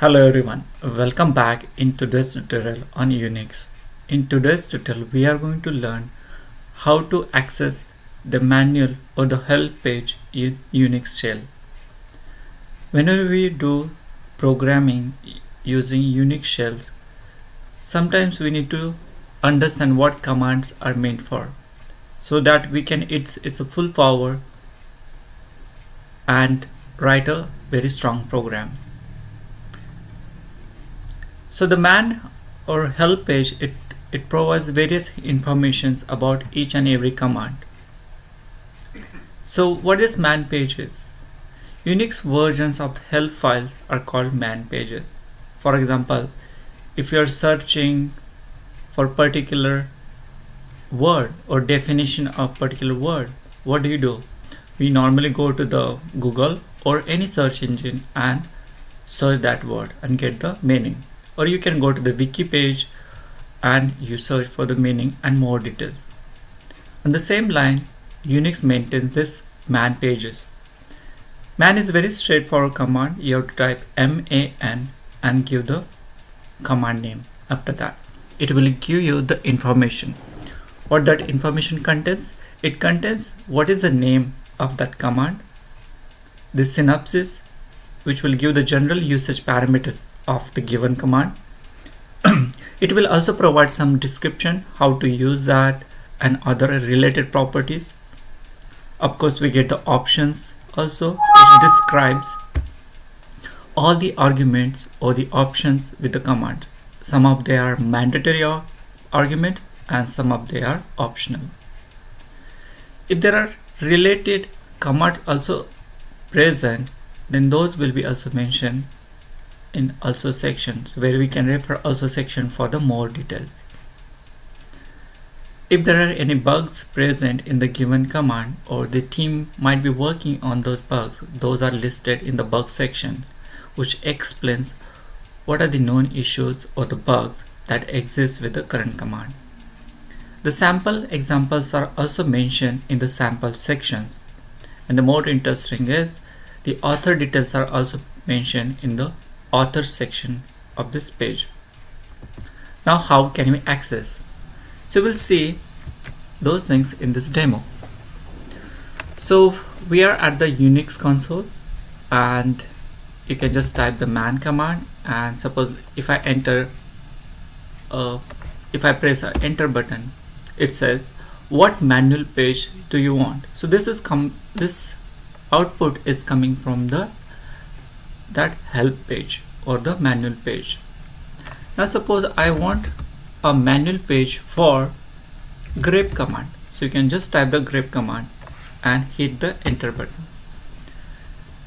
Hello everyone, welcome back in today's tutorial on Unix. In today's tutorial we are going to learn how to access the manual or the help page in Unix shell. Whenever we do programming using Unix shells, sometimes we need to understand what commands are meant for so that we can it's it's a full power and write a very strong program. So the man or help page it it provides various informations about each and every command. So what is man pages? Unix versions of help files are called man pages. For example, if you are searching for particular word or definition of particular word, what do you do? We normally go to the Google or any search engine and search that word and get the meaning or you can go to the wiki page and you search for the meaning and more details. On the same line, Unix maintains this man pages. Man is a very straightforward command. You have to type man and give the command name after that. It will give you the information. What that information contains? It contains what is the name of that command, the synopsis, which will give the general usage parameters of the given command. it will also provide some description how to use that and other related properties. Of course, we get the options also which describes all the arguments or the options with the command. Some of they are mandatory argument and some of they are optional. If there are related commands also present, then those will be also mentioned in also sections where we can refer also section for the more details. If there are any bugs present in the given command or the team might be working on those bugs, those are listed in the bug section which explains what are the known issues or the bugs that exist with the current command. The sample examples are also mentioned in the sample sections and the more interesting is the author details are also mentioned in the author section of this page. Now how can we access? So we'll see those things in this demo. So we are at the Unix console and you can just type the man command and suppose if I enter uh, if I press a enter button it says what manual page do you want so this is come this output is coming from the that help page or the manual page. Now suppose I want a manual page for grep command. So you can just type the grep command and hit the enter button.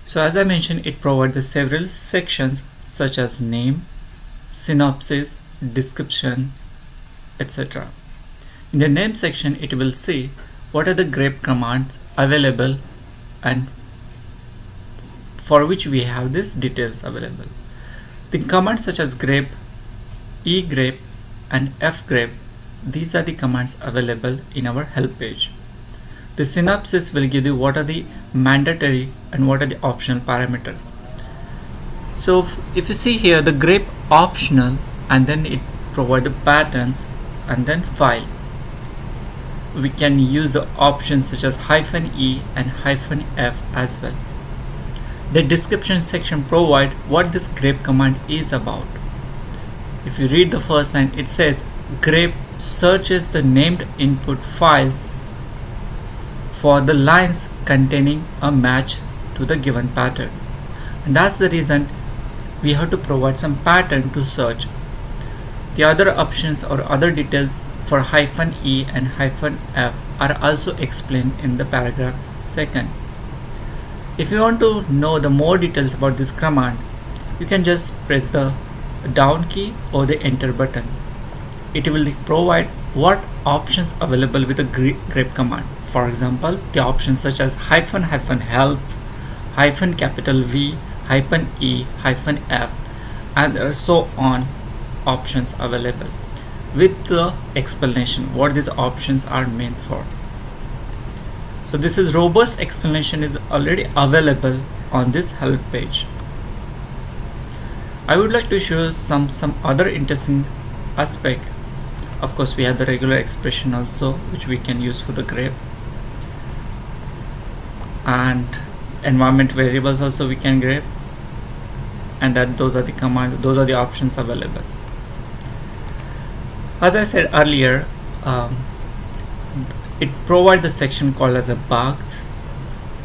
So as I mentioned it provides several sections such as name synopsis description etc in the name section it will see what are the grep commands available and for which we have these details available the commands such as grep, egrep and fgrep, these are the commands available in our help page. The synopsis will give you what are the mandatory and what are the optional parameters. So if you see here the grep optional and then it provide the patterns and then file. We can use the options such as hyphen e and hyphen f as well. The description section provide what this grep command is about. If you read the first line, it says grep searches the named input files for the lines containing a match to the given pattern. And that's the reason we have to provide some pattern to search. The other options or other details for hyphen e and hyphen f are also explained in the paragraph second. If you want to know the more details about this command, you can just press the down key or the enter button. It will provide what options available with the grep command. For example, the options such as hyphen hyphen help, hyphen capital V, hyphen E, hyphen F, and so on options available with the explanation what these options are meant for. So this is robust explanation is already available on this help page. I would like to show some some other interesting aspect. Of course we have the regular expression also which we can use for the grep. And environment variables also we can grep. And that those are the commands those are the options available. As I said earlier um, it provides the section called as a bugs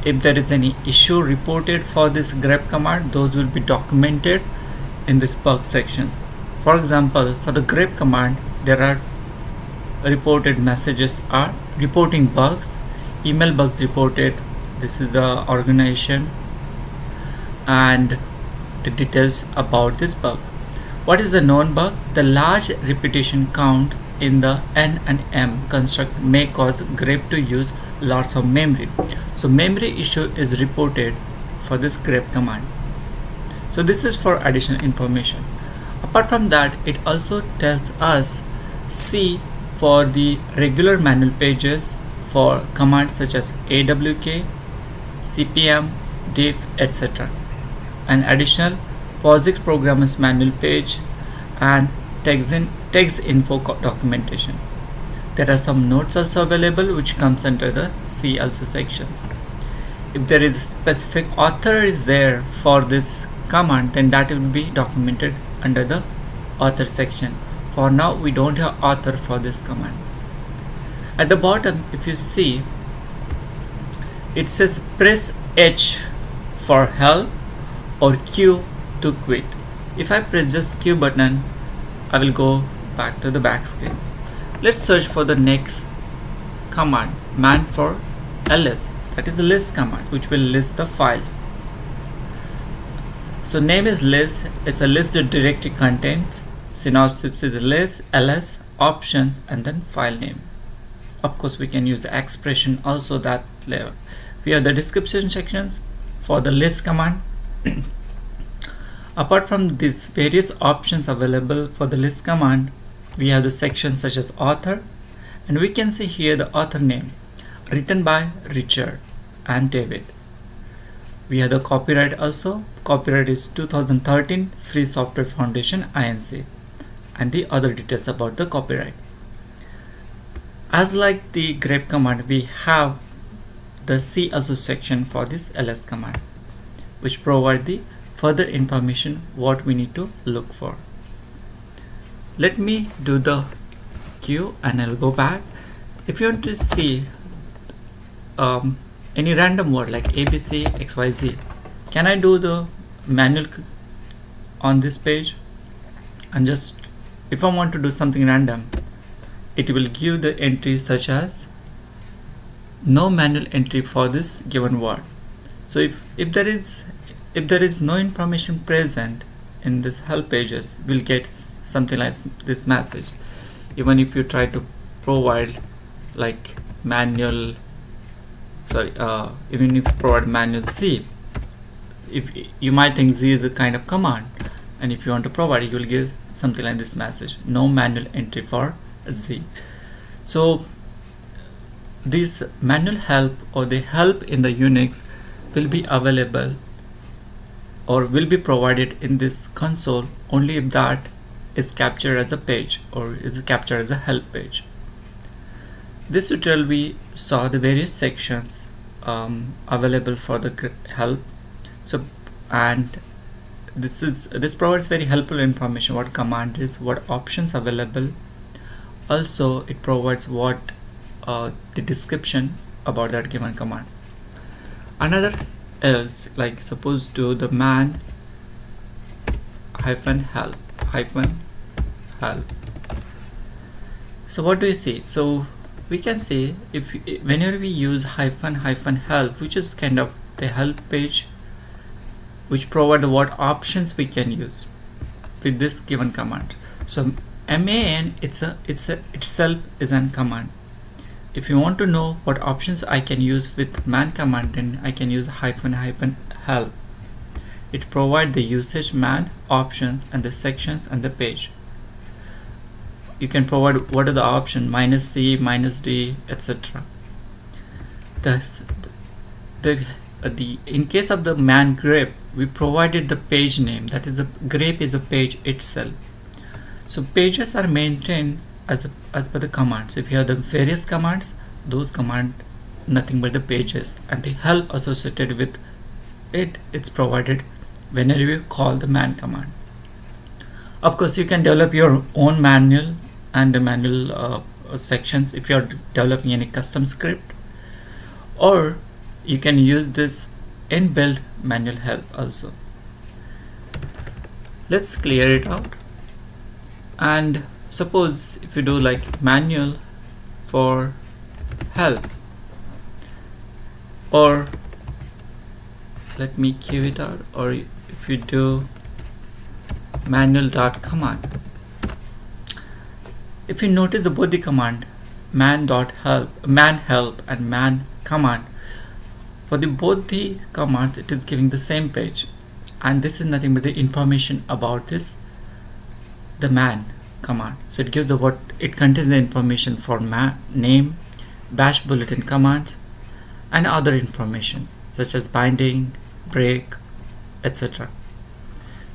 if there is any issue reported for this grep command those will be documented in this bug sections. For example for the grep command there are reported messages are reporting bugs email bugs reported. This is the organization and the details about this bug. What is the known bug? The large repetition counts in the n and m construct may cause grep to use lots of memory. So memory issue is reported for this grep command. So this is for additional information. Apart from that it also tells us C for the regular manual pages for commands such as awk cpm diff etc an additional POSIX programmers manual page and text, text info documentation. There are some notes also available which comes under the see also sections. If there is specific author is there for this command then that will be documented under the author section. For now we don't have author for this command. At the bottom if you see it says press H for help or Q to quit. If I press just Q button I will go back to the back screen. Let's search for the next command man for ls. That is the list command which will list the files. So name is list. It's a list that directory contains synopsis is list ls options and then file name. Of course we can use expression also that level. We have the description sections for the list command. Apart from these various options available for the list command we have the sections such as author and we can see here the author name written by Richard and David. We have the copyright also. Copyright is 2013 free software foundation inc and the other details about the copyright. As like the grep command we have the see also section for this ls command which provide the further information what we need to look for let me do the Q and I'll go back. If you want to see um, any random word like ABC XYZ can I do the manual on this page? And just if I want to do something random it will give the entry such as no manual entry for this given word. So if if there is if there is no information present in this help pages we'll get something like this message. Even if you try to provide like manual sorry uh, even if you provide manual Z if you might think Z is a kind of command. And if you want to provide you will give something like this message. No manual entry for Z. So this manual help or the help in the Unix will be available or will be provided in this console only if that is captured as a page or is captured as a help page. This tutorial we saw the various sections um, available for the help. So and this is this provides very helpful information what command is, what options available. Also it provides what uh, the description about that given command. Another else like suppose do the man hyphen help hyphen help so what do you see? So we can say if whenever we use hyphen hyphen help which is kind of the help page which provide the what options we can use with this given command. So man it's a it's a itself is an command. If you want to know what options I can use with man command then I can use hyphen hyphen help. It provide the usage man options and the sections and the page you can provide what are the option minus c minus d etc the, the, uh, the in case of the man grep we provided the page name that is the grep is a page itself. So pages are maintained as, as per the commands. If you have the various commands those command nothing but the pages and the help associated with it it's provided whenever you call the man command. Of course you can develop your own manual and the manual uh, sections if you are developing any custom script. Or you can use this inbuilt manual help also. Let's clear it out. And suppose if you do like manual for help. Or let me give it out. Or if you do manual dot command if you notice the both the command man dot help man help and man command for the both the commands it is giving the same page. And this is nothing but the information about this the man command. So it gives the what it contains the information for man name bash builtin commands and other informations such as binding break etc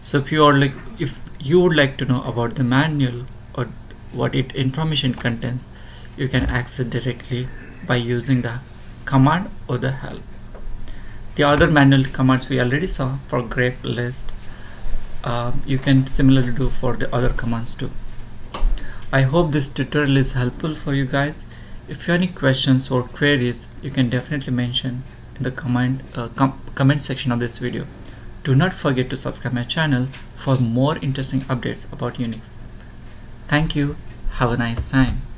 so if you are like if you would like to know about the manual or what it information contains you can access directly by using the command or the help. The other manual commands we already saw for grep list uh, you can similarly do for the other commands too. I hope this tutorial is helpful for you guys. If you have any questions or queries you can definitely mention in the comment uh, com comment section of this video. Do not forget to subscribe my channel for more interesting updates about Unix thank you. Have a nice time